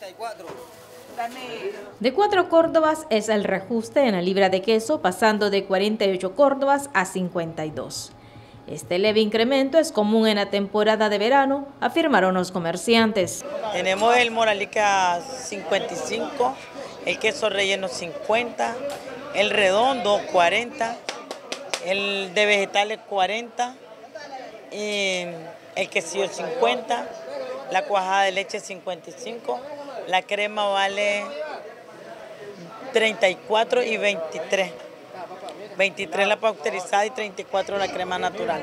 34. De 4 córdobas es el reajuste en la libra de queso, pasando de 48 córdobas a 52. Este leve incremento es común en la temporada de verano, afirmaron los comerciantes. Tenemos el moralica 55, el queso relleno 50, el redondo 40, el de vegetales 40, y el quesillo 50, la cuajada de leche 55, la crema vale 34 y 23. 23 la pausterizada y 34 la crema natural.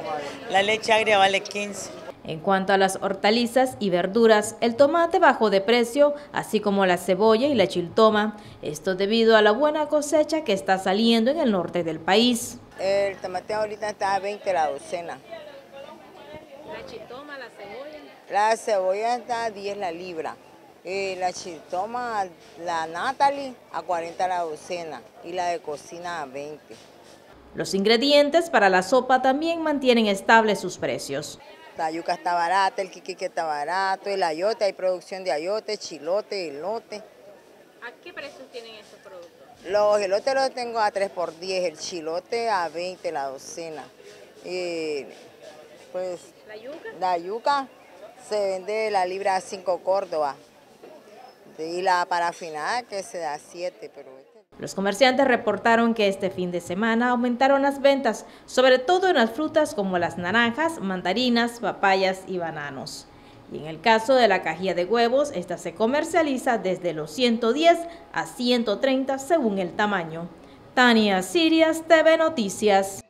La leche agria vale 15. En cuanto a las hortalizas y verduras, el tomate bajó de precio, así como la cebolla y la chiltoma. Esto debido a la buena cosecha que está saliendo en el norte del país. El tomate ahorita está a 20 la docena. ¿La chiltoma, la cebolla? La cebolla está a 10 la libra. Eh, la chiltoma, la Natalie, a 40 la docena y la de cocina a 20. Los ingredientes para la sopa también mantienen estables sus precios. La yuca está barata, el quiquique está barato, el ayote, hay producción de ayote, chilote, elote. ¿A qué precios tienen estos productos? Los elotes los tengo a 3 por 10, el chilote a 20 la docena. pues, ¿La yuca? La yuca se vende la libra a 5 córdoba y la que se da 7, pero... Este Los comerciantes reportaron que este fin de semana aumentaron las ventas, sobre todo en las frutas como las naranjas, mandarinas, papayas y bananos. Y en el caso de la cajilla de huevos, esta se comercializa desde los 110 a 130 según el tamaño. Tania Sirias, TV Noticias.